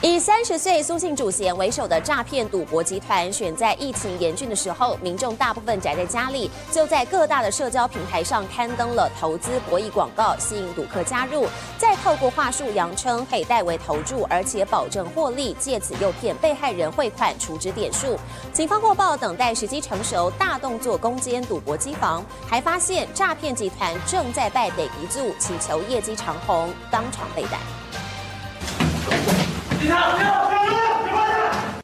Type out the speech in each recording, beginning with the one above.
以三十岁苏姓主嫌为首的诈骗赌博集团，选在疫情严峻的时候，民众大部分宅在家里，就在各大的社交平台上刊登了投资博弈广告，吸引赌客加入，再透过话术扬称可以代为投注，而且保证获利，借此诱骗被害人汇款储值点数。警方获报，等待时机成熟，大动作攻坚赌博机房，还发现诈骗集团正在拜北一族，祈求业绩长虹，当场被逮。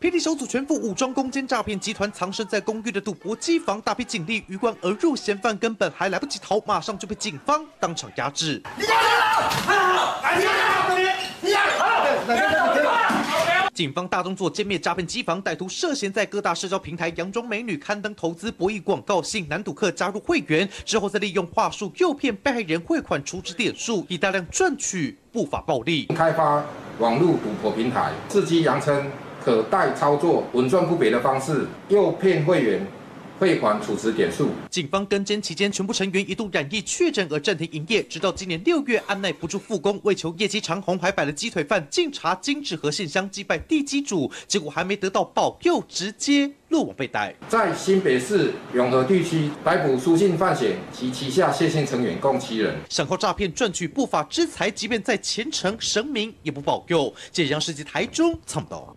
霹雳小组全副武装攻坚诈骗集团，藏身在公寓的赌博机房，大批警力鱼贯而入，嫌犯根本还来不及逃，马上就被警方当场压制。警方大动作歼灭诈骗机房，歹徒涉嫌在各大社交平台佯装美女，刊登投资博弈广告，吸引男赌客加入会员，之后再利用话术诱骗被害人汇款储值点数，以大量赚取不法暴利。开发网络赌博平台，司机扬称可代操作、稳赚不赔的方式，诱骗会员。汇款储值点数。警方跟监期间，全部成员一度染疫确诊而暂停营业，直到今年六月按耐不住复工，为求业绩长虹，还摆了鸡腿饭，敬茶金纸和信箱击败地基主，结果还没得到保佑，直接落网被逮。在新北市永和地区逮捕苏姓犯嫌及旗下谢姓成员共七人，想靠诈骗赚取不法之财，即便在虔诚神明也不保佑。这样事迹台中参不到。